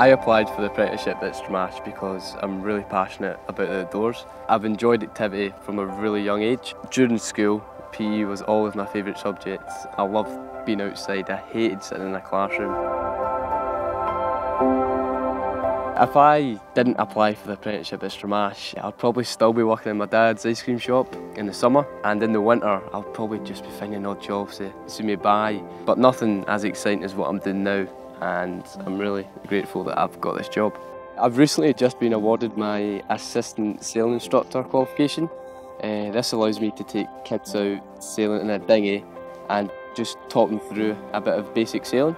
I applied for the apprenticeship at Stramash because I'm really passionate about the outdoors. I've enjoyed activity from a really young age. During school, PE was always my favourite subject. I loved being outside, I hated sitting in a classroom. If I didn't apply for the apprenticeship at Stramash, I'd probably still be working in my dad's ice cream shop in the summer and in the winter I'll probably just be finding odd jobs to see me by. But nothing as exciting as what I'm doing now and I'm really grateful that I've got this job. I've recently just been awarded my assistant sailing instructor qualification. Uh, this allows me to take kids out sailing in a dinghy and just talk them through a bit of basic sailing.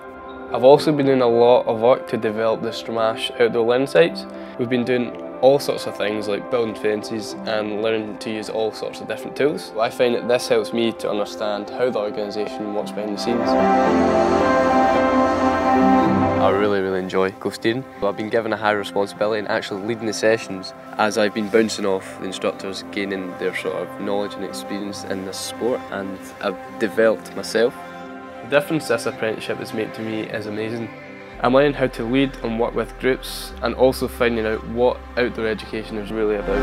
I've also been doing a lot of work to develop the Stramash outdoor learning sites. We've been doing all sorts of things like building fences and learning to use all sorts of different tools. I find that this helps me to understand how the organisation works behind the scenes. I really, really enjoy coasteering. I've been given a high responsibility in actually leading the sessions as I've been bouncing off the instructors, gaining their sort of knowledge and experience in this sport and I've developed myself. The difference this apprenticeship has made to me is amazing. I'm learning how to lead and work with groups and also finding out what outdoor education is really about.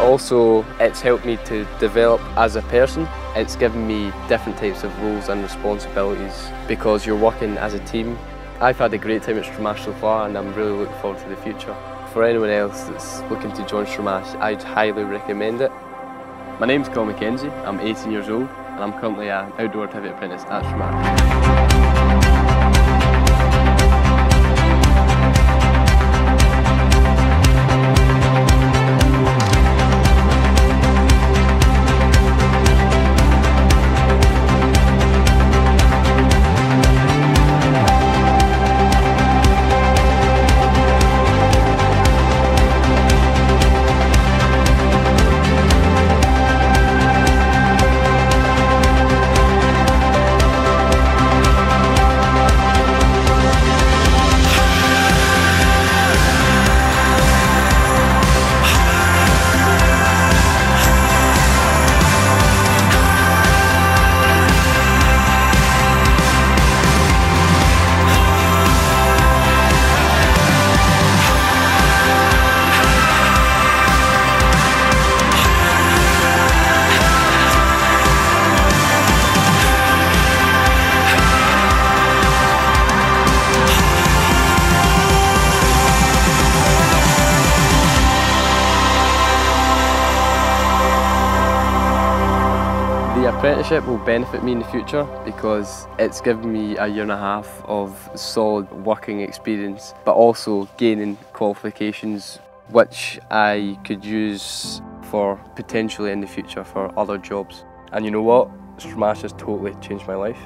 Also, it's helped me to develop as a person. It's given me different types of roles and responsibilities because you're working as a team. I've had a great time at Stramash so far and I'm really looking forward to the future. For anyone else that's looking to join Stramash, I'd highly recommend it. My name's Coll Mackenzie, I'm 18 years old and I'm currently an outdoor activity apprentice at Stramash. Apprenticeship will benefit me in the future because it's given me a year and a half of solid working experience but also gaining qualifications which I could use for potentially in the future for other jobs. And you know what? Stramash has totally changed my life.